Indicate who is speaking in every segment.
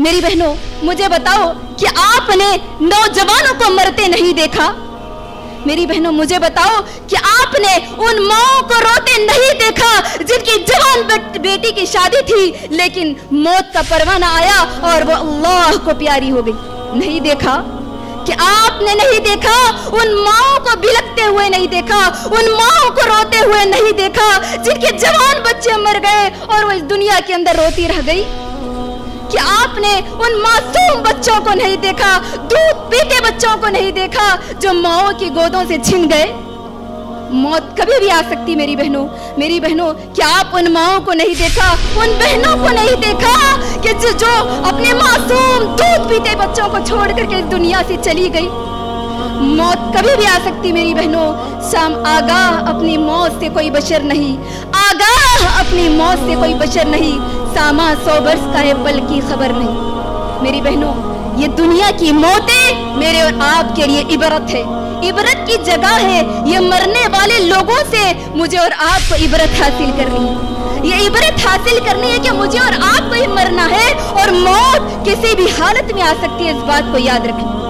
Speaker 1: मेरी बहनों, मुझे बताओ कि आपने नौजवानों को मरते नहीं देखा? मेरी बहनों, मुझे बताओ कि आपने उन माओ को रोते नहीं देखा, जिनकी जवान बेटी की शादी थी, लेकिन मौत का परवाना आया और वो अल्लाह को प्यारी हो गई। नहीं देखा? कि आपने नहीं देखा? उन माओ को बिलकते हुए नहीं देखा? उन माओ को रोते हुए नहीं देखा? जिनके जवान बच्चे मर गए और वो इस दुनिया के अंदर रोती रह गई? कि आपने उन मासूम बच्चों को नहीं देखा दूध पीते बच्चों को नहीं देखा जो माओ की गोदों से छिन गए। मौत कभी भी आ सकती मेरी बहनों। मेरी बहनों क्या आप उन माओ को नहीं देखा उन बहनों को नहीं देखा कि जो, अपने मासूम दूध पीते बच्चों को छोड़ करके इस दुनिया से चली गई? मौत कभी भी आ सकती मेरी बहनों। शाम आगाह अपनी मौत से कोई बशर नहीं। आगाह! अपनी मौत से कोई बशर नहीं। सामा सौ वर्ष का है पल की खबर नहीं। मेरी बहनों, ये दुनिया की मौतें मेरे और आपके लिए इबरत है। इबरत की जगह है ये मरने वाले लोगों से मुझे और आपको इबरत हासिल करनी। है ये इबरत हासिल करनी है कि मुझे और आपको ही मरना है और मौत किसी भी हालत में आ सकती है, इस बात को याद रखें।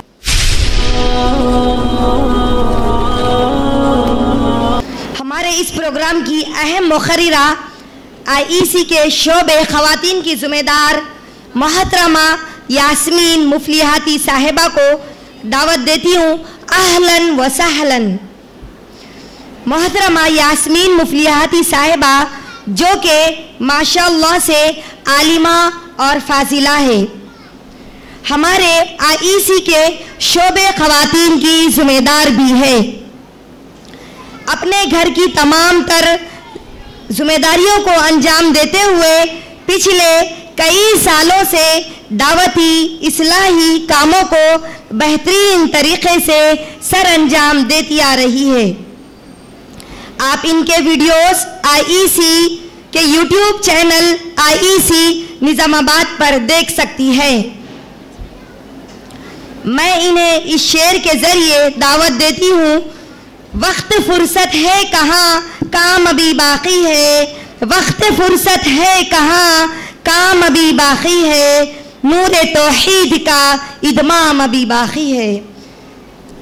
Speaker 2: हमारे इस प्रोग्राम की अहम मुखरिरा, आईईसी के शोबे खातन की ज़िम्मेदार मोहतरमा यास्मीन मुफलियाती साहिबा को दावत देती हूँ आहलन व सहलन। मोहतरमा यास्मीन मुफलियाती साहिबा, जो कि माशाल्लाह से आलिमा और फाजिला है। हमारे आईईसी के शोबे खातन की ज़िम्मेदार भी है। अपने घर की तमाम तर जिम्मेदारियों को अंजाम देते हुए पिछले कई सालों से दावती इसलाही कामों को बेहतरीन तरीके से सर अंजाम देती आ रही है। आप इनके वीडियोस आईईसी के यूट्यूब चैनल आईईसी निज़ामाबाद पर देख सकती हैं। मैं इन्हें इस शेर के ज़रिए दावत देती हूँ वक्त फुर्सत है कहाँ? काम अभी बाकी है। वक्त फुर्सत है कहाँ? काम अभी बाकी है। नूर तोहीद का इदमाम अभी बाकी है।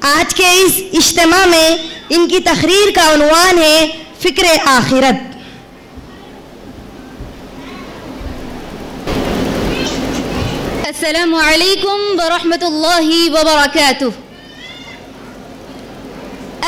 Speaker 2: आज के इस इज्तम में इनकी तकरीर का उनवान है फ़िक्र आखिरत।
Speaker 1: अस्सलामु अलैकुम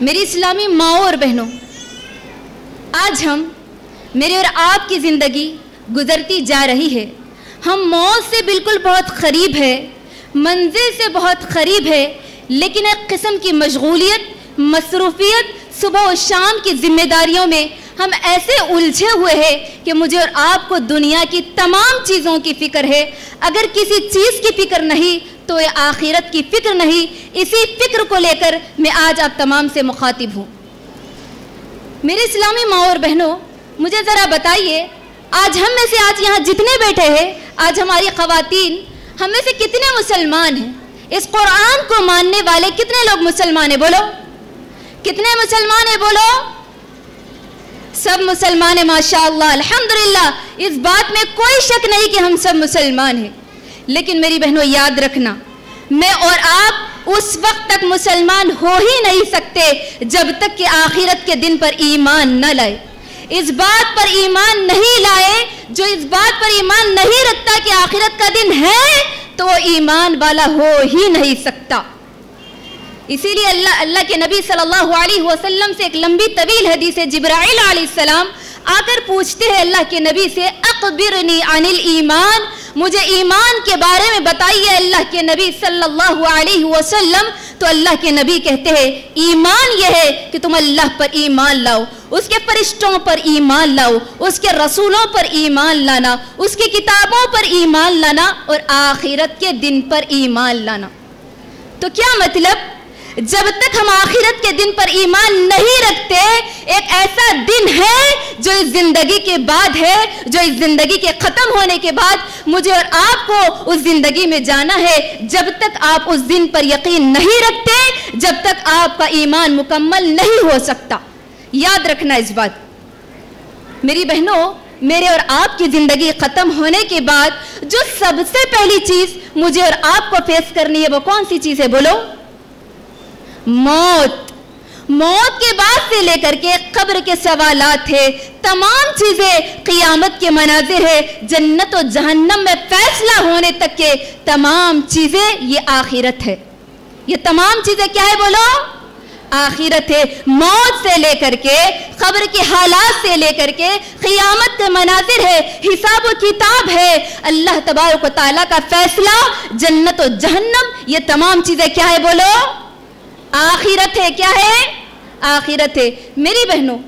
Speaker 1: मेरी इस्लामी माओ और बहनों आज हम मेरे और आपकी ज़िंदगी गुजरती जा रही है हम मौत से बिल्कुल बहुत क़रीब है मंजिल से बहुत क़रीब है लेकिन एक किस्म की मशगूलियत मसरूफियत सुबह और शाम की जिम्मेदारियों में हम ऐसे उलझे हुए हैं कि मुझे और आपको दुनिया की तमाम चीज़ों की फ़िक्र है। अगर किसी चीज़ की फ़िक्र नहीं तो ये आखिरत की फ़िक्र नहीं। इसी फ़िक्र को लेकर मैं आज आप तमाम से मुखातिब हूँ। मेरे इस्लामी माँ और बहनों, मुझे ज़रा बताइए, आज हम में से आज यहाँ जितने बैठे हैं, आज हमारी ख़वातीन हम में से कितने मुसलमान हैं? इस कुरान को मानने वाले कितने लोग मुसलमान हैं? बोलो। कितने मुसलमान हैं? बोलो। सब मुसलमान हैं माशाअल्लाह अल्हम्दुलिल्लाह। इस बात में कोई शक नहीं कि हम सब मुसलमान हैं। लेकिन मेरी बहनों, याद रखना, मैं और आप उस वक्त तक मुसलमान हो ही नहीं सकते जब तक कि आखिरत के दिन पर ईमान न लाए। इस बात पर ईमान नहीं लाए, जो इस बात पर ईमान नहीं रखता कि आखिरत का दिन है तो ईमान वाला हो ही नहीं सकता। इसीलिए अल्लाह अल्लाह के नबी सल्लल्लाहु अलैहि वसल्लम से एक लंबी तवील हदीस है, जिब्राइल अलैहिस्सलाम आकर पूछते हैं अल्लाह के नबी से, अकबिरनी अनिल ईमान? मुझे ईमान के बारे में बताइए अल्लाह के नबी सल्लल्लाहु अलैहि वसल्लम। तो अल्लाह के नबी कहते हैं, ईमान यह है कि तुम अल्लाह पर ईमान लाओ, उसके फरिश्तों पर ईमान लाओ, उसके रसूलों पर ईमान लाना, उसकी किताबों पर ईमान लाना और आखिरत के दिन पर ईमान लाना। तो क्या मतलब? जब तक हम आखिरत के दिन पर ईमान नहीं रखते, एक ऐसा दिन है जो इस ज़िंदगी के बाद है, जो इस ज़िंदगी के खत्म होने के बाद मुझे और आपको उस ज़िंदगी में जाना है। जब तक आप उस दिन पर यकीन नहीं रखते, जब तक आपका ईमान मुकम्मल नहीं हो सकता। याद रखना इस बात। मेरी बहनों, मेरे और आपकी ज़िंदगी खत्म होने के बाद जो सबसे पहली चीज़ मुझे और आपको फेस करनी है, वो कौन सी चीज़ है? बोलो। मौत। मौत के बाद से लेकर के कब्र के सवालात है। तमाम चीज़ें क़ियामत के मनाजिर है। जन्नत और जहन्नम में फैसला होने तक के तमाम चीज़ें ये आखिरत है। ये तमाम चीज़ें क्या है बोलो? आखिरत है। मौत से लेकर के खबर के हालात से लेकर के क़ियामत के मनाजिर है। हिसाब किताब है। अल्लाह तबारक का फैसला, जन्नत और जहन्नम, ये तमाम चीज़ें क्या है बोलो? आखिरत है, क्या है? आखिरत है। मेरी बहनों,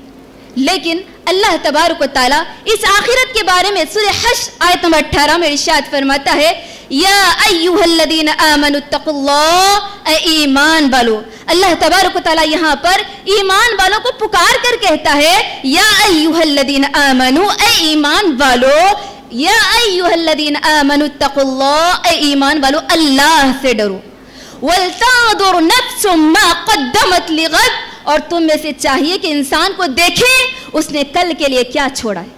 Speaker 1: लेकिन अल्लाह तबारक ताला इस आखिरत के बारे में सूर्य हश आयत नंबर अठारह में इरशाद फरमाता है, या आमनुत्तकुल्लाह ईमान वालो। अल्लाह तबारक ताला यहाँ पर ईमान वालों को पुकार कर कहता है, या अय्युहल्लदीन आमनु ईमान वालो। या अय्युहल्लदीन आमनुत्तकुल्लाह ए ईमान वालो, अल्लाह से डरो। वलतादुर नफ्सुम्मा कद्दमत लिगद। और तुम में से चाहिए कि इंसान को देखे उसने कल के लिए क्या छोड़ा है।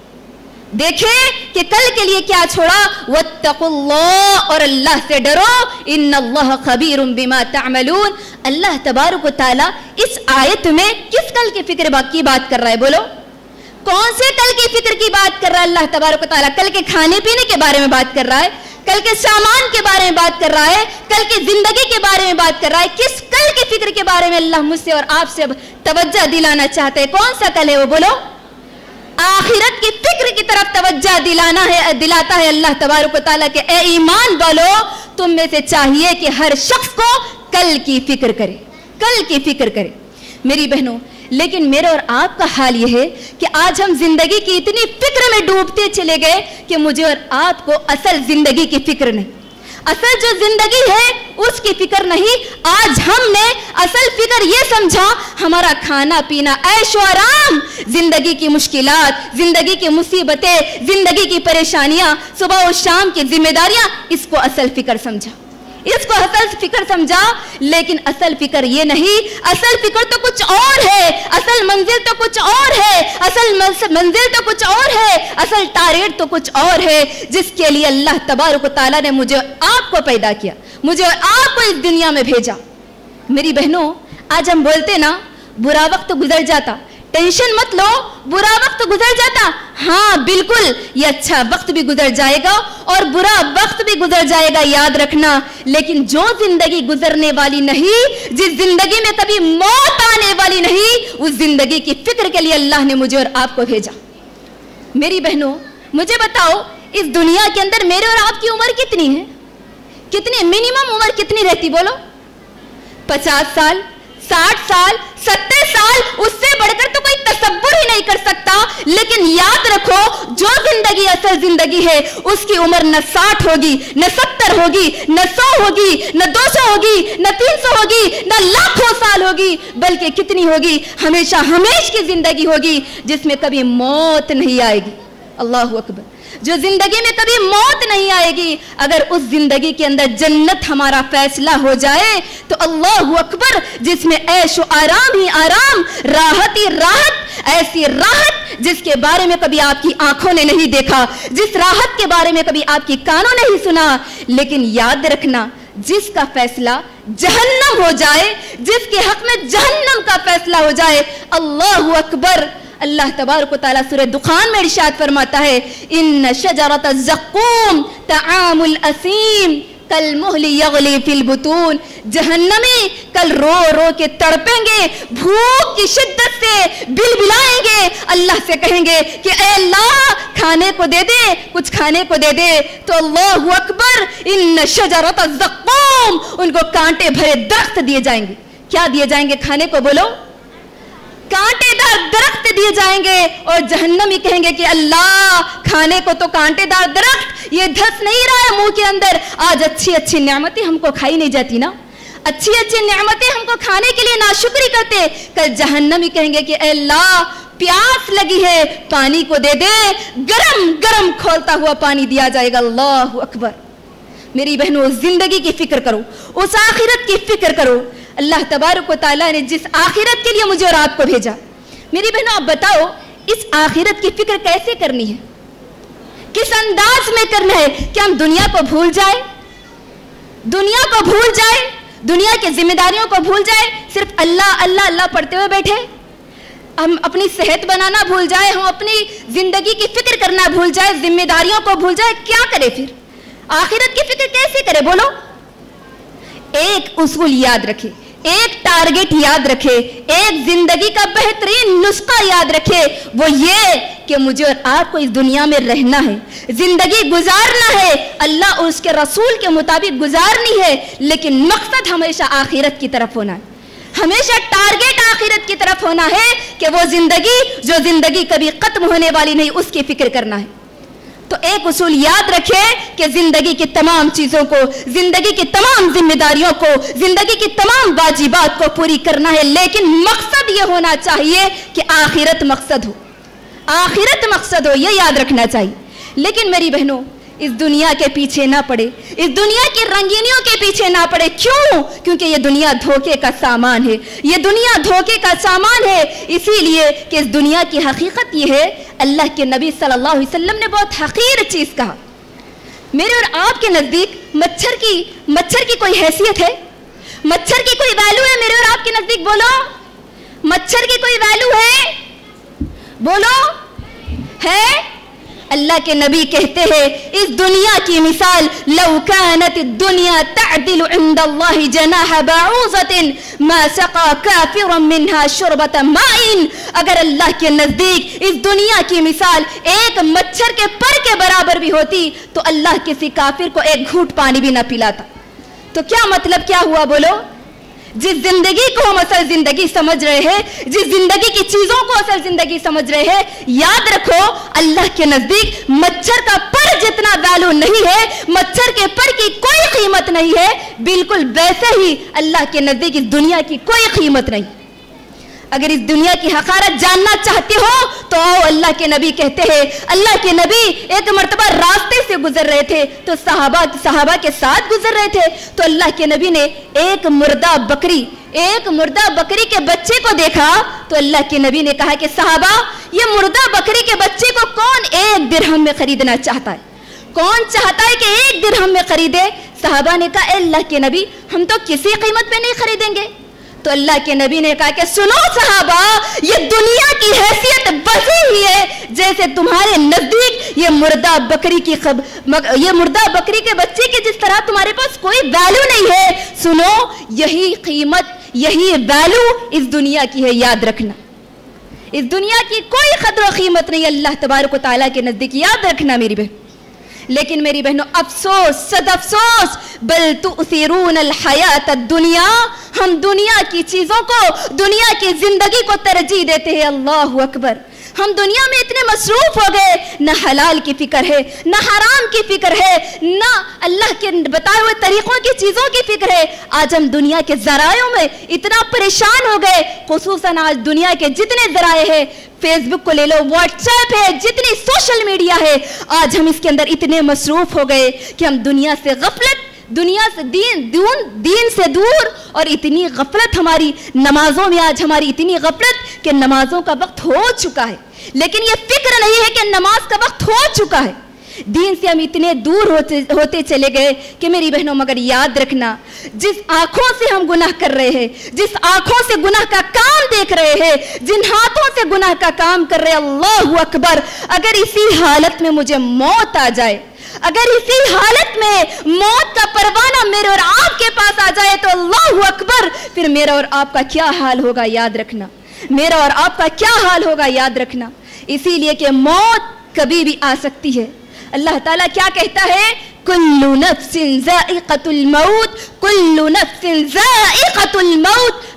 Speaker 1: देखे कि कल के लिए क्या छोड़ा। वत्तकुल्लाह और अल्लाह से डरो। इन अल्लाह खबीर बिमा तामलून अल्लाह तबारक ताला इस आयत में किस कल के फ़िक्र की बात कर रहा है? बोलो। कौन से कल की फ़िक्र की बात कर रहा है? अल्लाह तबारक कल के खाने पीने के बारे में बात कर रहा है, कल के सामान के बारे में बात कर रहा है, कल की ज़िंदगी के बारे में बात कर रहा है। किस कल की फ़िक्र के बारे में अल्लाह मुझसे और आपसे अब तवज्जा दिलाना चाहते हैं? कौन सा कल है वो? बोलो। आखिरत की फ़िक्र की तरफ़ तवज्जा दिलाना है, दिलाता है अल्लाह तबारक के। ए ईमान वालो, तुम में से चाहिए कि हर शख्स को कल की फ़िक्र करे, कल की फ़िक्र करे। मेरी बहनों लेकिन मेरे और आपका हाल यह है कि आज हम ज़िंदगी की इतनी फ़िक्र में डूबते चले गए कि मुझे और आपको असल ज़िंदगी की फ़िक्र नहीं। असल जो ज़िंदगी है, उसकी फ़िक्र नहीं। आज हमने असल फ़िक्र ये समझा, हमारा खाना पीना, ऐशो आराम। ज़िंदगी की मुश्किलात, ज़िंदगी की मुसीबतें, ज़िंदगी की परेशानियाँ, सुबह और शाम की जिम्मेदारियाँ, इसको असल फ़िक्र समझा। इसको असल फ़िक्र समझा, लेकिन असल फ़िक्र ये नहीं। असल फ़िक्र तो कुछ और है। असल मंजिल तो कुछ और है। असल मंजिल तो कुछ और है। असल टारगेट तो कुछ और है, जिसके लिए अल्लाह तबारक ताला ने मुझे आपको पैदा किया, मुझे आपको इस दुनिया में भेजा। मेरी बहनों, आज हम बोलते ना, बुरा वक्त गुजर जाता टेंशन मत लो, बुरा वक्त गुजर जाता। हाँ बिल्कुल, ये अच्छा वक्त भी गुजर जाएगा और बुरा वक्त भी गुजर जाएगा, याद रखना। लेकिन जो ज़िंदगी गुजरने वाली नहीं, जिस ज़िंदगी में कभी मौत आने वाली नहीं, उस ज़िंदगी की फ़िक्र के लिए अल्लाह ने मुझे और आपको भेजा। मेरी बहनों, मुझे बताओ, इस दुनिया के अंदर मेरे और आपकी उम्र कितनी है? कितनी मिनिमम उम्र कितनी रहती, बोलो? पचास साल, साठ साल, सत्तर साल, उससे बढ़कर तो कोई तस्वुर ही नहीं कर सकता लेकिन याद रखो जो ज़िंदगी है, उसकी उम्र न साठ होगी, न सत्तर होगी, न सौ होगी, न दो सौ होगी, न तीन सौ होगी, न लाखों साल होगी, बल्कि कितनी होगी? हमेशा हमेश की ज़िंदगी होगी, जिसमें कभी मौत नहीं आएगी। अल्लाह अकबर। जो ज़िंदगी में कभी मौत नहीं आएगी, अगर उस ज़िंदगी के अंदर जन्नत हमारा फैसला हो जाए तो अल्लाह अकबर, जिसमें ऐशो आराम ही आराम, राहत ही राहत, ऐसी राहत जिसके बारे में कभी आपकी आँखों ने नहीं देखा, जिस राहत के बारे में कभी आपकी कानों ने ही सुना, लेकिन याद रखना, जिसका फैसला जहन्नम हो जाए, जिसके हक में जहन्नम का फैसला हो जाए, अल्लाह अकबर। अल्लाह तबारक ताला सूरह दुखान में इरशाद फरमाता है इन शजरत जक्कूम तआमुल असीम, कल मोहली यगली फिल बुतून, जहन्नमी कल रो रो के तड़पेंगे, भूख की शिद्दत से बिल बिलाएँगे अल्लाह से कहेंगे कि अल्लाह, खाने को दे दे, कुछ खाने को दे दे। तो अल्लाह अकबर इन शजरत जक्कूम, उनको कांटे भरे दरख्त दिए जाएँगे। क्या दिए जाएँगे खाने को, बोलो? कांटेदार दरख्त दिए जाएँगे और जहन्नमी कहेंगे कि अल्लाह, खाने को तो कांटेदार दरख्त, ये धस नहीं रहा है मुँह के अंदर। आज अच्छी अच्छी नियामतें हमको खाई नहीं जाती ना। अच्छी अच्छी नियामतें हमको खाने के लिए नाशुक्री करते। कल जहन्नमी कहेंगे कि अल्लाह, प्यास लगी है, पानी को दे दे। गरम गरम खोलता हुआ पानी दिया जाएगा। अल्लाह अकबर। मेरी बहनों, ज़िंदगी की फ़िक्र करो, उस आखिरत की फ़िक्र करो। अल्लाह तबारक ताला ने जिस आखिरत के लिए मुझे और आपको भेजा, मेरी बहनों, आप बताओ, इस आखिरत की फ़िक्र कैसे करनी है? किस अंदाज में करना है कि हम दुनिया को भूल जाए? दुनिया को भूल जाए? दुनिया की जिम्मेदारियों को भूल जाए? सिर्फ़ अल्लाह अल्लाह अल्लाह पढ़ते हुए बैठे? हम अपनी सेहत बनाना भूल जाए? हम अपनी ज़िंदगी की फ़िक्र करना भूल जाए? जिम्मेदारियों को भूल जाए? क्या करे फिर? आखिरत की फ़िक्र कैसे करे? बोलो। एक उसूल याद रखे। एक टारगेट याद रखे, एक ज़िंदगी का बेहतरीन नुस्खा याद रखे, वो ये कि मुझे और आपको इस दुनिया में रहना है, ज़िंदगी गुजारना है। अल्लाह और उसके रसूल के मुताबिक गुजारनी है, लेकिन मकसद हमेशा आखिरत की तरफ़ होना है। हमेशा टारगेट आखिरत की तरफ़ होना है कि वो ज़िंदगी, जो ज़िंदगी कभी खत्म होने वाली नहीं, उसकी फ़िक्र करना है। तो एक उसूल याद रखें कि ज़िंदगी की तमाम चीज़ों को, ज़िंदगी की तमाम जिम्मेदारियों को, ज़िंदगी की तमाम वाजिबात को पूरी करना है। लेकिन मकसद ये होना चाहिए कि आखिरत मकसद हो। आखिरत मकसद हो, ये याद रखना चाहिए। लेकिन मेरी बहनों इस दुनिया के पीछे ना पड़े, इस दुनिया की रंगीनियों के पीछे ना पड़े। क्यों? क्योंकि ये दुनिया धोखे का सामान है। ये दुनिया धोखे का सामान है। इसीलिए कि इस दुनिया की हकीकत ये है, अल्लाह के नबी सल्लल्लाहु अलैहि वसल्लम ने बहुत हकीर चीज़ कहा। मेरे और आपके नज़दीक मच्छर की मच्छर की कोई हैसियत है? मच्छर की कोई वैल्यू है मेरे और आपके नज़दीक? बोलो। मच्छर की कोई वैल्यू है? बोलो। है? अल्लाह के नबी कहते हैं, इस दुनिया की मिसाल लौकानत दुनिया तअदिल इंदल्लाहि जनाह बाऊज़तिन, मा सका काफिरन मिनहा शुरबत माइन। अगर अल्लाह के नज़दीक इस दुनिया की मिसाल एक मच्छर के पर के बराबर भी होती तो अल्लाह किसी काफिर को एक घूट पानी भी ना पिलाता। तो क्या मतलब क्या हुआ बोलो? जिस ज़िंदगी को हम असल ज़िंदगी समझ रहे हैं, जिस ज़िंदगी की चीज़ों को असल ज़िंदगी समझ रहे हैं, याद रखो, अल्लाह के नज़दीक मच्छर का पर जितना वैल्यू नहीं है, मच्छर के पर की कोई कीमत नहीं है, बिल्कुल वैसे ही अल्लाह के नज़दीक इस दुनिया की कोई कीमत नहीं। अगर इस दुनिया की हकारत जानना चाहते हो तो आओ अल्लाह के नबी कहते हैं। अल्लाह के नबी एक मरतबा रास्ते से गुजर रहे थे तो साहबा साहबा के साथ गुजर रहे थे। तो अल्लाह के नबी ने एक मुर्दा बकरी, एक मुर्दा बकरी के बच्चे को देखा। तो अल्लाह के नबी ने कहा कि, साहबा, ये मुर्दा बकरी के बच्चे को कौन एक दिरहम में खरीदना चाहता है? कौन चाहता है कि एक दिरहम में खरीदे? साहबा ने कहा अल्लाह के नबी, हम तो किसी कीमत पे नहीं खरीदेंगे। तो अल्लाह के नबी ने कहा कि सुनो साहबा, ये दुनिया की हैसियत बसी ही है जैसे तुम्हारे नज़दीक ये मुर्दा बकरी की खब ये मुर्दा बकरी के बच्चे की जिस तरह तुम्हारे पास कोई वैल्यू नहीं है, सुनो, यही कीमत, यही वैल्यू इस दुनिया की है, याद रखना। इस दुनिया की कोई कदर कीमत नहीं, अल्लाह तबारक ताला के नज़दीक याद रखना मेरी बहन। लेकिन मेरी बहनों, अफसोस सद अफसोस बल तु उसीरून हयात दुनिया हम दुनिया की चीज़ों को, दुनिया की ज़िंदगी को तरजीह देते हैं। अल्लाह अकबर। हम दुनिया में इतने मसरूफ हो गए, न हलाल की फ़िक्र है, न हराम की फ़िक्र है, न अल्लाह के बताए हुए तरीकों की चीज़ों की फ़िक्र है। आज हम दुनिया के जरायों में इतना परेशान हो गए खसूस आज दुनिया के जितने जराए हैं फेसबुक को ले लो व्हाट्सएप है, जितनी सोशल मीडिया है, आज हम इसके अंदर इतने मसरूफ हो गए कि हम दुनिया से गफलत दुनिया से दीन, दून, दीन से दूर, और इतनी गफलत हमारी, नमाजों में आज हमारी इतनी गफलत कि नमाजों का वक्त हो चुका है। लेकिन ये फ़िक्र नहीं है कि नमाज़ का वक्त हो चुका है। दीन से हम इतने दूर होते होते चले गए कि मेरी बहनों, मगर याद रखना, जिस आँखों से हम गुनाह कर रहे हैं, जिस आँखों से गुनाह का काम देख रहे हैं, जिन हाथों से गुनाह का काम कर रहे हैं, अल्लाह अकबर, अगर इसी हालत में मुझे मौत आ जाए अगर इसी हालत में मौत का परवाना मेरे और आपके पास आ जाए तो अल्लाह अकबर, फिर मेरा और आपका क्या हाल होगा याद रखना। मेरा और आपका क्या हाल होगा याद रखना। इसीलिए कि मौत कभी भी आ सकती है। अल्लाह ताला क्या कहता है? कुल्लु नफ्सिन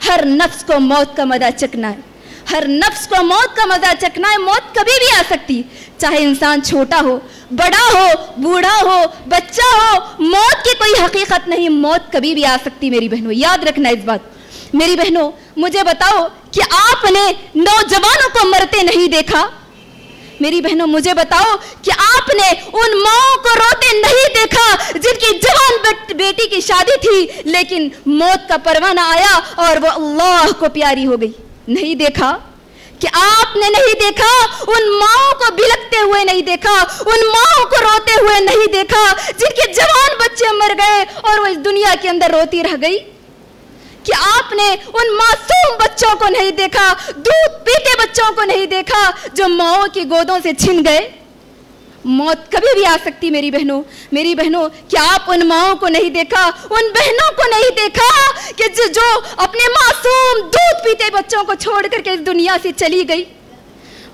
Speaker 1: हर नफ्स को मौत का मदा चकना है। हर नफ्स को मौत का मज़ा चखना है मौत कभी भी आ सकती। चाहे इंसान छोटा हो, बड़ा हो, बूढ़ा हो, बच्चा हो, मौत की कोई हकीकत नहीं, मौत कभी भी आ सकती मेरी बहनों। याद रखना इस बात। मेरी बहनों, मुझे बताओ कि आपने नौजवानों को मरते नहीं देखा? मेरी बहनों, मुझे बताओ कि आपने उन माओ को रोते नहीं देखा, जिनकी जवान बेटी की शादी थी, लेकिन मौत का परवाना आया और वो अल्लाह को प्यारी हो गई। नहीं देखा? कि आपने नहीं देखा? उन माओ को बिलकते हुए नहीं देखा? उन माओ को रोते हुए नहीं देखा? जिनके जवान बच्चे मर गए और वो इस दुनिया के अंदर रोती रह गई? कि आपने उन मासूम बच्चों को नहीं देखा? दूध पीते बच्चों को नहीं देखा जो माओ की गोदों से छिन गए? मौत कभी भी आ सकती मेरी बहनों। मेरी बहनों क्या आप उन माओ को नहीं देखा? उन बहनों को नहीं देखा कि जो, अपने मासूम दूध पीते बच्चों को छोड़ करके इस दुनिया से चली गई?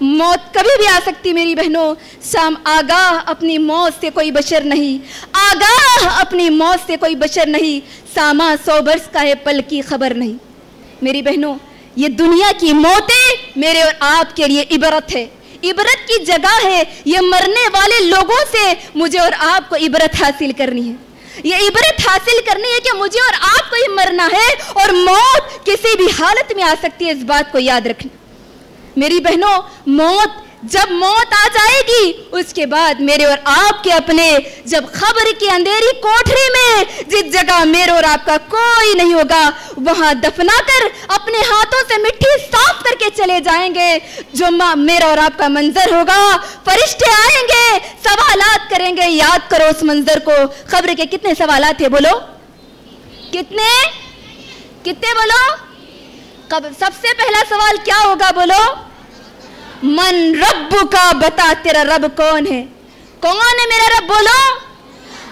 Speaker 1: मौत कभी भी आ सकती मेरी बहनों। शाम आगाह अपनी मौत से कोई बशर नहीं। आगाह अपनी मौत से कोई बशर नहीं। सामा सौ बरस का है पल की खबर नहीं। मेरी बहनों ये दुनिया की मौतें मेरे और आपके लिए इबरत है। इबरत की जगह है। ये मरने वाले लोगों से मुझे और आपको इबरत हासिल करनी है। ये इबरत हासिल करनी है कि मुझे और आपको ही मरना है और मौत किसी भी हालत में आ सकती है, इस बात को याद रखना। मेरी बहनों, मौत जब मौत आ जाएगी, उसके बाद मेरे और आपके अपने, जब खबर की अंधेरी कोठरी में, जिस जगह मेरे और आपका कोई नहीं होगा, वहाँ दफना कर अपने हाथों से मिट्टी साफ़ करके चले जाएँगे। जो मेरा और आपका मंजर होगा, फरिश्ते आएँगे, सवालात करेंगे। याद करो उस मंजर को। खबर के कितने सवालात थे, बोलो। कितने? कितने बोलो? कब सबसे पहला सवाल क्या होगा, बोलो। मन रब का बता, तेरा रब कौन है? कौन है मेरा रब बोलो?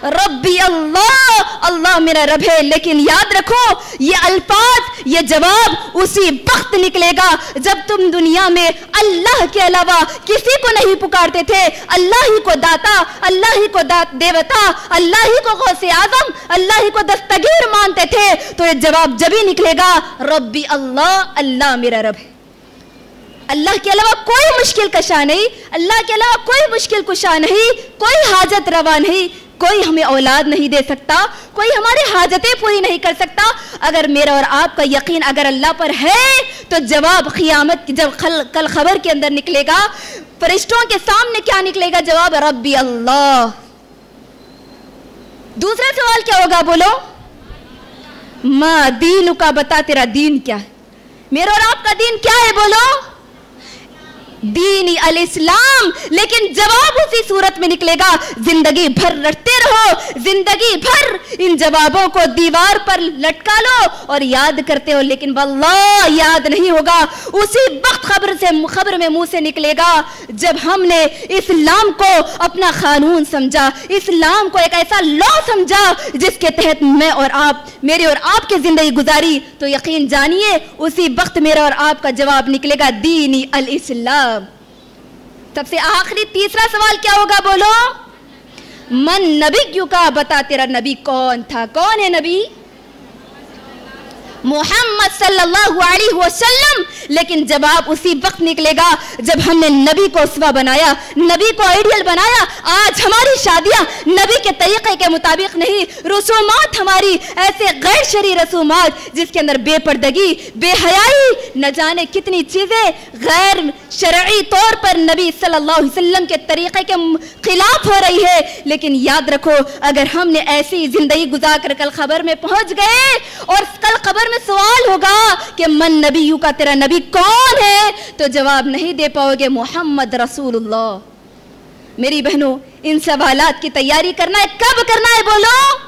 Speaker 1: रब्बी अल्लाह अल्लाह मेरा रब है। लेकिन याद रखो, ये अल्फाज, ये जवाब उसी वक्त निकलेगा जब तुम दुनिया में अल्लाह के अलावा किसी को नहीं पुकारते थे। अल्लाह ही को दाता, अल्लाह ही को दात देवता, अल्लाह ही को गौसे आज़म, अल्लाह ही को दस्तगीर मानते थे। तो ये जवाब जब ही निकलेगा, रब्बी अल्लाह अल्लाह मेरा रब है। अल्लाह के अलावा कोई मुश्किल कशा नहीं अल्लाह के अलावा कोई मुश्किल कुशा नहीं कोई हाजत रवा नहीं कोई हमें औलाद नहीं दे सकता कोई हमारी हाजतें पूरी नहीं कर सकता। अगर मेरा और आपका यकीन अगर अल्लाह पर है तो जवाब क़ियामत जब खल, कल खबर के अंदर निकलेगा फरिश्तों के सामने क्या निकलेगा? जवाब रब्बी अल्लाह। दूसरा सवाल क्या होगा? बोलो। माँ दीन का बता तेरा दीन क्या है? मेरा और आपका दीन क्या है? बोलो। दीन अल इस्लाम लेकिन जवाब उसी सूरत में निकलेगा। ज़िंदगी भर लड़ते रहो। ज़िंदगी भर इन जवाबों को दीवार पर लटका लो और याद करते हो। लेकिन वल्लाह, याद नहीं होगा। उसी वक्त खबर से, खबर में मुँह से निकलेगा, जब हमने इस्लाम को अपना कानून समझा। इस्लाम को एक ऐसा लॉ समझा, जिसके तहत मैं और आप, मेरे और आपकी ज़िंदगी गुजारी। तो यकीन जानिए, उसी वक्त मेरा और आपका जवाब निकलेगा दीनी अल इस्लाम सबसे आखिरी तीसरा सवाल क्या होगा, बोलो? मन नबी क्यों का बता तेरा नबी कौन था? कौन है नबी? मोहम्मद सल्लल्लाहु अलैहि वसल्लम। लेकिन जवाब उसी वक्त निकलेगा, जब हमने नबी को उसवा बनाया, नबी को आइडियल बनाया, आज हमारी शादियाँ नबी के तरीके के मुताबिक नहीं, रसूमात हमारी ऐसे गैर शरी रसूमात जिसके अंदर बेपर्दगी, बेहयाई, न जाने कितनी चीज़ें गैर शरई तौर पर नबी सल्लल्लाहु अलैहि वसल्लम के तरीके के खिलाफ हो रही है। लेकिन याद रखो, अगर हमने ऐसी ज़िंदगी गुजार कर कल खबर में पहुँच गए और कल खबर में सवाल होगा कि मन नबी यू का तेरा नबी कौन है? तो जवाब नहीं दे पाओगे मोहम्मद रसूलुल्लाह। मेरी बहनों, इन सवालात की तैयारी करना है। कब करना है बोलो?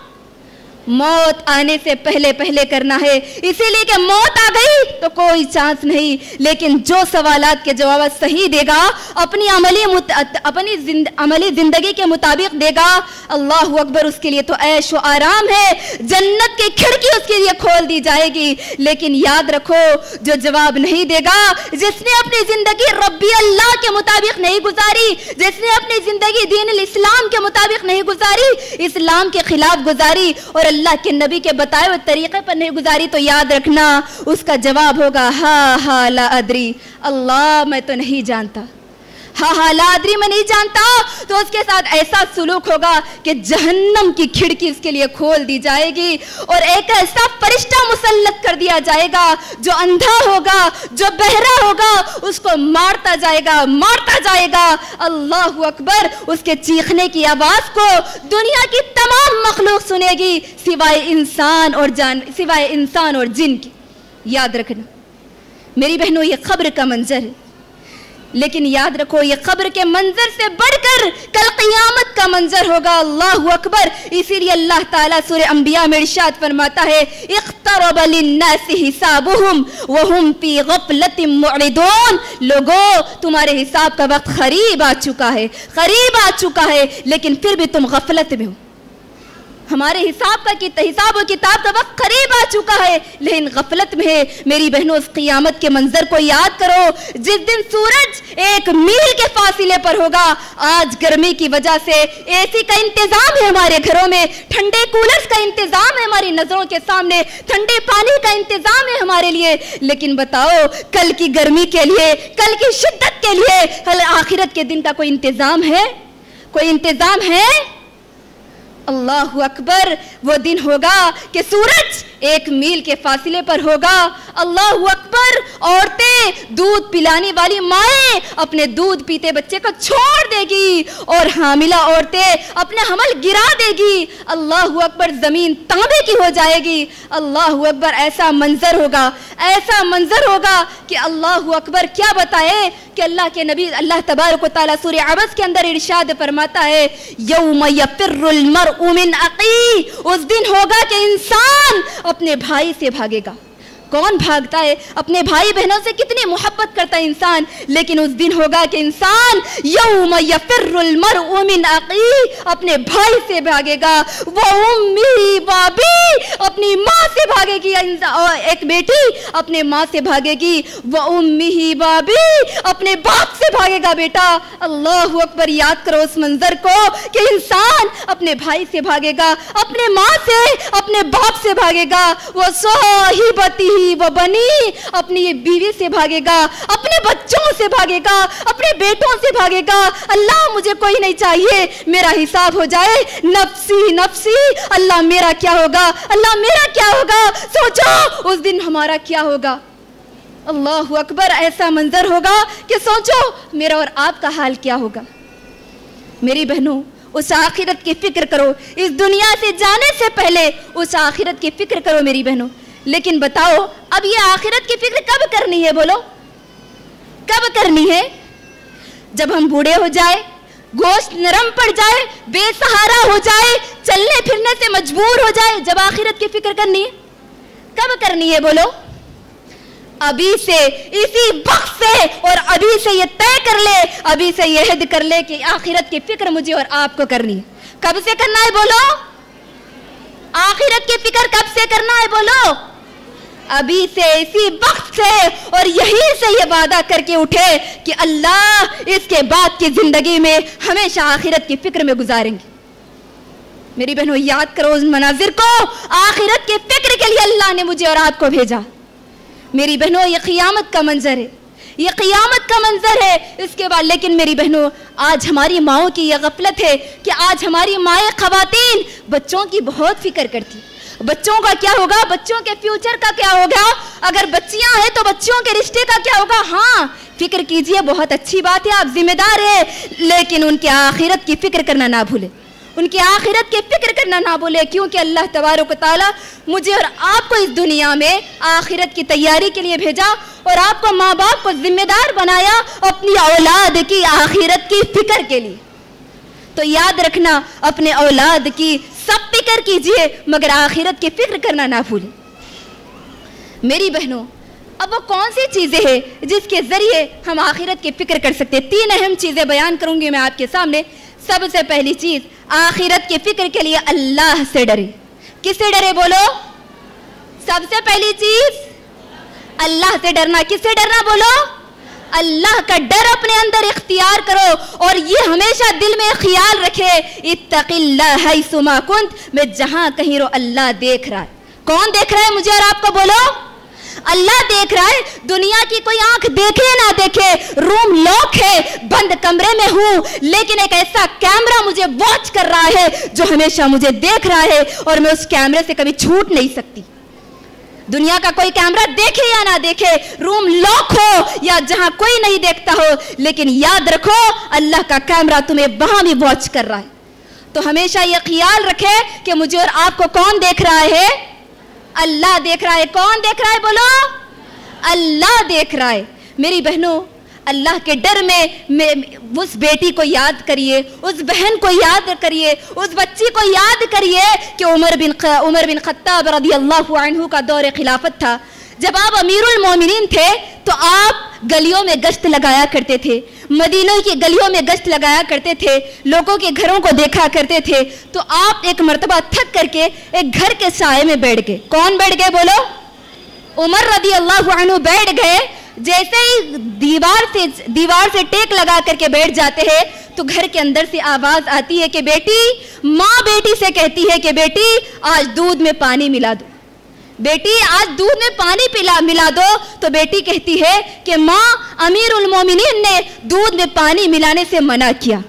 Speaker 1: मौत आने से पहले पहले करना है। इसीलिए कि मौत आ गई तो कोई चांस नहीं। लेकिन जो सवालात के जवाब सही देगा अपनी अमली अपनी जिंद, अमली ज़िंदगी के मुताबिक देगा। अल्लाह अकबर उसके लिए तो ऐश आराम है। जन्नत की खिड़की उसके लिए खोल दी जाएगी। लेकिन याद रखो जो जवाब नहीं देगा जिसने अपनी ज़िंदगी रब्बी अल्लाह के मुताबिक नहीं गुजारी जिसने अपनी ज़िंदगी दीन इस्लाम के मुताबिक नहीं गुजारी इस्लाम के खिलाफ गुजारी और अल्लाह के नबी के बताए हुए तरीके पर नहीं गुजारी तो याद रखना, उसका जवाब होगा, हा हा, ला अदरी, अल्लाह मैं तो नहीं जानता। हाँ हाँ में नहीं जानता। तो उसके साथ ऐसा सुलूक होगा कि जहन्नम की खिड़की उसके लिए खोल दी जाएगी और एक ऐसा फरिश्ता मुसल्लत कर दिया जाएगा, जो अंधा होगा, जो बहरा होगा, उसको मारता जाएगा मारता जाएगा। अल्लाह अकबर, उसके चीखने की आवाज़ को दुनिया की तमाम मखलूक सुनेगी, सिवाय इंसान और जान, सिवाय इंसान और जिन की। याद रखना। मेरी बहनों, ये खबर का मंजर है। लेकिन याद रखो, ये खबर के मंजर से बढ़कर कल क़ियामत का मंजर होगा। अल्लाह अकबर। इसीलिए अल्लाह ताला सूर्य अंबिया में इरशाद फरमाता है हिसाबुहुम वहुम मुरिदून लोगो, तुम्हारे हिसाब का वक्त करीब आ चुका है, करीब आ चुका है, लेकिन फिर भी तुम गफलत में हो। हमारे हिसाब का हिसाब और किताब का वक्त करीब आ चुका है। लेकिन गफलत में है, मेरी बहनों उस क़ियामत के मंजर को याद करो। जिस दिन सूरज एक मील के फासिले पर होगा, आज गर्मी की वजह से एसी का इंतज़ाम है हमारे घरों में। ठंडे कूलर्स का इंतज़ाम है हमारी नज़रों के सामने। ठंडे पानी का इंतज़ाम है हमारे लिए। लेकिन बताओ, कल की गर्मी के लिए, कल की शिद्दत के लिए आखिरत के दिन का कोई इंतज़ाम है? कोई इंतज़ाम है? अल्लाह अकबर वो दिन होगा कि सूरज एक मील के फासले पर होगा। अल्लाह अकबर, औरतें दूध पिलाने वाली माए अपने दूध पीते बच्चे को छोड़ देगी और हामिला औरतें अपने हमल गिरा देगी। अल्लाह अकबर ज़मीन तांबे की हो जाएगी। अल्लाह अकबर ऐसा मंजर होगा, ऐसा मंजर होगा कि अल्लाह अकबर क्या बताए कि अल्लाह के नबी, अल्लाह तबारक ताला सूर्य अबस के अंदर इर्शाद फरमाता है, यौम मरउ अकी। उस दिन होगा कि इंसान अपने भाई से भागेगा। कौन भागता है? अपने भाई बहनों से कितनी मोहब्बत करता है इंसान? लेकिन उस दिन होगा कि इंसान, यौम यफिरुल अकी अपने भाई से भागेगा। वो उम्मी बाबी अपनी माँ से भागेगी। एक बेटी अपने माँ से भागेगी। वो उम्मी बाबी अपने बाप से भागेगा बेटा। अल्लाह अकबर, याद करो उस मंजर को कि इंसान अपने भाई से भागेगा, अपने माँ से, अपने बाप से भागेगा। वो सोहिबती ही वो बनी, अपनी ये बीवी से भागेगा, अपने बच्चों से भागेगा, अपने बेटों से भागेगा। अल्लाह मुझे कोई नहीं चाहिए, मेरा हिसाब हो जाए, नफसी नफसी, अल्लाह मेरा क्या होगा? अल्लाह मेरा क्या होगा? सोचो, उस दिन हमारा क्या होगा? अल्लाह अकबर, ऐसा मंजर होगा कि सोचो, मेरा और आपका हाल क्या होगा? मेरी बहनों, उस आखिरत की फ़िक्र करो। इस दुनिया से जाने से पहले उस आखिरत की फ़िक्र करो मेरी बहनों। लेकिन बताओ, अब ये आखिरत की फ़िक्र कब करनी है बोलो? कब करनी है? जब हम बूढ़े हो जाए, गोश्त नरम पड़ जाए, बेसहारा हो जाए, चलने फिरने से मजबूर हो जाए, जब आखिरत की फ़िक्र करनी है, कब करनी है बोलो? अभी से, इसी वक्त से, और अभी से ये तय कर ले, अभी से यह कर ले कि आखिरत की फ़िक्र मुझे और आपको करनी है। कब से करना है बोलो? आखिरत की फ़िक्र कब से करना है बोलो? अभी से इसी वक्त से और यही से ये वादा करके उठे कि अल्लाह इसके बाद की ज़िंदगी में हमेशा आखिरत की फ़िक्र में गुजारेंगे। मेरी बहनों, याद करो उस मनाजिर को। आखिरत की फ़िक्र के लिए अल्लाह ने मुझे और आपको भेजा। मेरी बहनों, ये क़ियामत का मंजर है। ये क़ियामत का मंजर है इसके बाद। लेकिन मेरी बहनों, आज हमारी माओ की यह गफलत है कि आज हमारी माएँ खवातीन बच्चों की बहुत फ़िक्र करती। बच्चों का क्या होगा? बच्चों के फ्यूचर का क्या होगा? अगर बच्चियाँ हैं तो बच्चों के रिश्ते का क्या होगा? हाँ फ़िक्र कीजिए, बहुत अच्छी बात है, आप जिम्मेदार है, लेकिन उनके आखिरत की फ़िक्र करना ना भूले। उनकी आखिरत की फ़िक्र करना ना भूले, क्योंकि अल्लाह तबारक ताला मुझे और आपको इस दुनिया में आखिरत की तैयारी के लिए भेजा और आपको माँ बाप को जिम्मेदार बनाया अपनी औलाद की आखिरत की फ़िक्र के लिए। तो याद रखना, अपने औलाद की सब फ़िक्र कीजिए, मगर आखिरत की फ़िक्र करना ना भूलें। मेरी बहनों, अब वो कौन सी चीज़ें हैं जिसके ज़रिए हम आखिरत की फ़िक्र कर सकते हैं? तीन अहम चीज़ें बयान करूँगी मैं आपके सामने। सबसे पहली चीज़ आखिरत की फ़िक्र के लिए अल्लाह से डरे। किससे डरे बोलो? सबसे पहली चीज़, अल्लाह से डरना। किससे डरना बोलो? अल्लाह का डर अपने अंदर इख्तियार करो और ये हमेशा दिल में ख्याल रखे इत्तकिल्लाह कुंत, मैं जहाँ कहीं रो अल्लाह देख रहा है। कौन देख रहा है मुझे और आपको बोलो? अल्लाह देख रहा है, दुनिया की कोई आँख देखे ना देखे, रूम लॉक है, बंद कमरे में हूँ, लेकिन एक ऐसा कैमरा मुझे वॉच कर रहा है जो हमेशा मुझे देख रहा है और मैं उस कैमरे से कभी छूट नहीं सकती। दुनिया का कोई कैमरा देखे या ना देखे, रूम लॉक हो या जहाँ कोई नहीं देखता हो, लेकिन याद रखो, अल्लाह का कैमरा तुम्हें वहाँ भी वॉच कर रहा है। तो हमेशा यह ख्याल रखे कि मुझे और आपको कौन देख रहा है? अल्लाह देख रहा है। कौन देख रहा है? बोलो। अल्लाह देख रहा है। मेरी बहनों अल्लाह के डर में, में उस बेटी को याद करिए उस बहन को याद करिए उस बच्ची को याद करिए कि उमर बिन उमर बिन खत्ता रदी अल्लाह का दौर खिलाफत था। जब आप अमीरुल मोमिनीन थे तो आप गलियों में गश्त लगाया करते थे। मदीनों की गलियों में गश्त लगाया करते थे। लोगों के घरों को देखा करते थे। तो आप एक मरतबा थक करके एक घर के साय में बैठ गए। कौन बैठ गए बोलो? उमर रदी अल्लाह बैठ गए। जैसे ही दीवार से दीवार से टेक लगा करके बैठ जाते हैं तो घर के अंदर से आवाज़ आती है कि बेटी, माँ बेटी से कहती है कि बेटी, आज दूध में पानी मिला दो। बेटी, आज दूध में पानी पिला, मिला दो। तो बेटी कहती है कि माँ अमीर उलमोमिन ने दूध में पानी मिलाने से मना किया।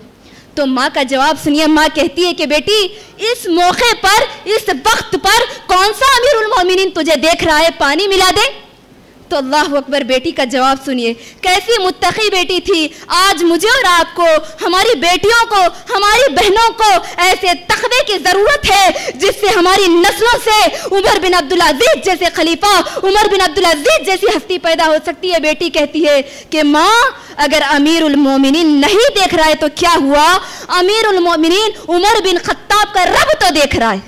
Speaker 1: तो माँ का जवाब सुनिए। माँ कहती है कि बेटी, इस मौके पर, इस वक्त पर कौन सा अमीर उलमोमिन तुझे देख रहा है? पानी मिला दे। तो अल्लाह अकबर बेटी का जवाब सुनिए। कैसी मुत्तकी बेटी थी? आज मुझे और आपको, हमारी बेटियों को, हमारी बहनों को ऐसे तखबे की ज़रूरत है, जिससे हमारी नस्लों से उमर बिन अब्दुल अज़ीज़ जैसे खलीफा, उमर बिन अब्दुल अज़ीज़ जैसी हस्ती पैदा हो सकती है, बेटी कहती है कि माँ, अगर अमीर उलमोमिन नहीं देख रहा है तो क्या हुआ? अमीर उलमोमिन उमर बिन खत्ताब का रब तो देख रहा है।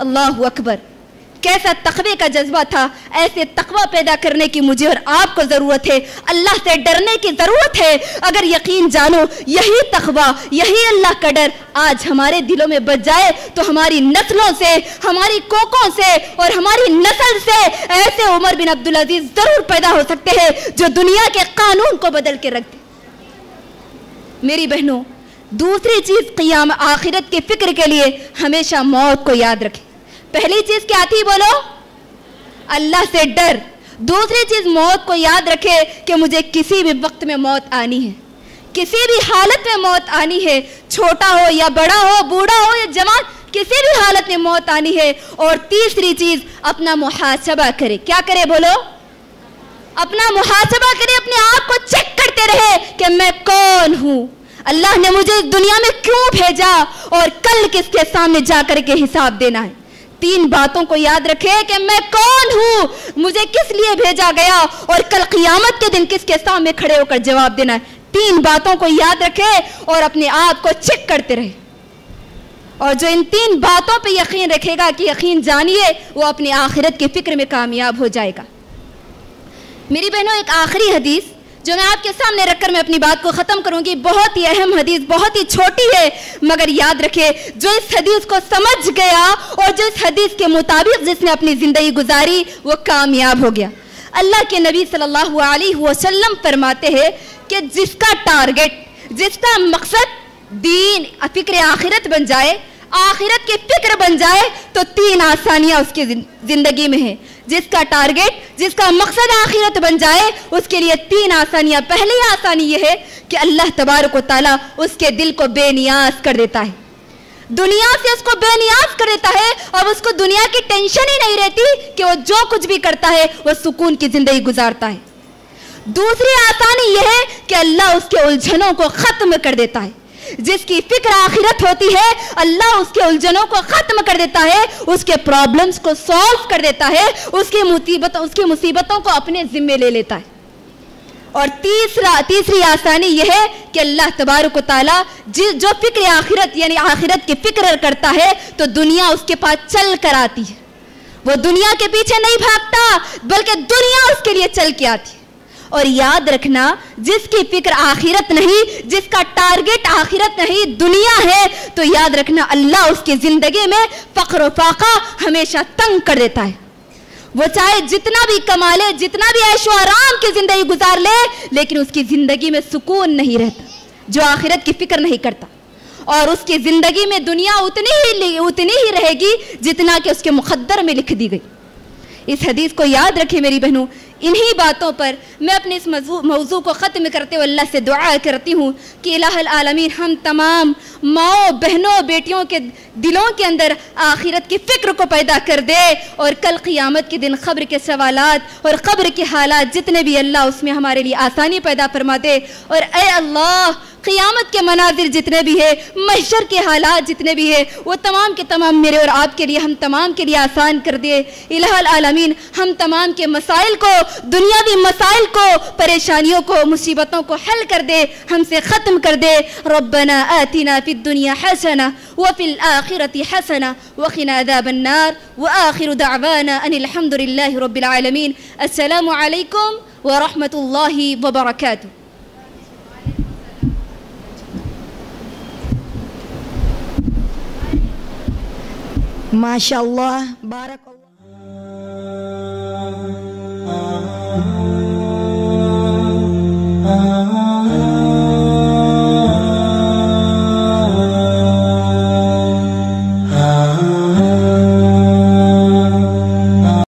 Speaker 1: अल्लाह अकबर। कैसा तकवे का जज्बा था, ऐसे तकवा पैदा करने की मुझे और आपको ज़रूरत है। अल्लाह से डरने की ज़रूरत है। अगर यकीन जानो, यही तकवा यही अल्लाह का डर आज हमारे दिलों में बच जाए तो हमारी नस्लों से, हमारी कोकों से और हमारी नस्ल से ऐसे उमर बिन अब्दुल अज़ीज़ ज़रूर पैदा हो सकते हैं, जो दुनिया के कानून को बदल के रख दे। मेरी बहनों, दूसरी चीज़ क़ियाम आखिरत के फ़िक्र के लिए हमेशा मौत को याद रखें। पहली चीज़ क्या थी बोलो? अल्लाह से डर। दूसरी चीज़ मौत को याद रखे कि मुझे किसी भी वक्त में मौत आनी है। किसी भी हालत में मौत आनी है। छोटा हो या बड़ा हो, बूढ़ा हो या जवान, किसी भी हालत में मौत आनी है। और तीसरी चीज़, अपना मुहासबा करे। क्या करे बोलो? अपना मुहासबा करे, अपने आप को चेक करते रहे कि मैं कौन हूँ। अल्लाह ने मुझे दुनिया में क्यों भेजा और कल किसके सामने जाकर के हिसाब देना है? तीन बातों को याद रखे कि मैं कौन हूँ? मुझे किस लिए भेजा गया? और कल क़ियामत के दिन किसके सामने खड़े होकर जवाब देना है? तीन बातों को याद रखे और अपने आप को चेक करते रहे। और जो इन तीन बातों पे यकीन रखेगा कि यकीन जानिए, वो अपनी आखिरत की फ़िक्र में कामयाब हो जाएगा। मेरी बहनों, एक आखिरी हदीस जो मैं आपके सामने रखकर मैं अपनी बात को ख़त्म करूँगी, बहुत ही अहम हदीस, बहुत ही छोटी है, मगर याद रखे, जो इस हदीस को समझ गया और जो इस हदीस के मुताबिक जिसने अपनी ज़िंदगी गुजारी, वो कामयाब हो गया। अल्लाह के नबी सल्लल्लाहु अलैहि वसल्लम फरमाते हैं कि जिसका टारगेट, जिसका मकसद दीन, फ़िक्र आखिरत बन जाए आखिरत की फ़िक्र बन जाए तो तीन आसानियाँ उसकी ज़िंदगी में है। जिसका टारगेट जिसका मकसद आखिरत बन जाए, उसके लिए तीन आसानियाँ। पहली आसानी यह है कि अल्लाह तबारक ताला उसके दिल को बेनियाज कर देता है। दुनिया से उसको बेनियाज कर देता है, और उसको दुनिया की टेंशन ही नहीं रहती कि वो जो कुछ भी करता है, वो सुकून की ज़िंदगी गुजारता है। दूसरी आसानी यह है कि अल्लाह उसके उलझनों को खत्म कर देता है। जिसकी फ़िक्र आखिरत होती है, अल्लाह उसके उलझनों को खत्म कर देता है, उसके प्रॉब्लम्स को सॉल्व कर देता है, उसकी मुसीबत, उसकी मुसीबतों को अपने जिम्मे ले लेता है। और तीसरा, तीसरी आसानी यह है कि अल्लाह तबारक ताला जो फ़िक्र आखिरत, यानी आखिरत की फ़िक्र करता है तो दुनिया उसके पास चल कर आती है। वो दुनिया के पीछे नहीं भागता, बल्कि दुनिया उसके लिए चल के आती और याद रखना, जिसकी फ़िक्र आखिरत नहीं, जिसका टारगेट आखिरत नहीं, दुनिया है तो याद रखना, अल्लाह उसकी ज़िंदगी में फख्र फाका हमेशा तंग कर देता है। वो चाहे जितना भी कमा ले जितना भी ऐशो आराम की ज़िंदगी गुजार ले, लेकिन उसकी ज़िंदगी में सुकून नहीं रहता, जो आखिरत की फ़िक्र नहीं करता। और उसकी ज़िंदगी में दुनिया उतनी ही उतनी ही रहेगी, जितना कि उसके मुकद्दर में लिख दी गई। इस हदीस को याद रखें मेरी बहनों इन्हीं बातों पर मैं अपने इस मौजू को ख़त्म करते हुए अल्लाह से दुआ करती हूँ कि आलमीन, हम तमाम माओ, बहनों, बेटियों के दिलों के अंदर आखिरत की फ़िक्र को पैदा कर दे और कल क़ियामत के दिन ख़ब्र के सवालत और ख़ब्र के हालात जितने भी अल्लाह उसमें हमारे लिए आसानी पैदा फरमा दे और अल्लाह क़ियामत के मनाजिर जितने भी है महशर के हालात जितने भी है, वो तमाम के तमाम मेरे और आपके लिए हम तमाम के लिए आसान कर दे आलमीन, हम तमाम के मसाइल को, दुनियावी मसाइल को, परेशानियों को, मुसीबतों को हल कर दे, हमसे ख़त्म कर दे। रब्बना आतिना फिद दुनिया हसना, व फिल आखिरती हसना वक़िना अदाबन्नार व आखिर दावाना अनिलहमदिल्ला रब्बिल आलमीन। अस्सलामु अलैकुम व रहमतुल्लाहि व बरकातुहू
Speaker 2: माशाल्लाह बारक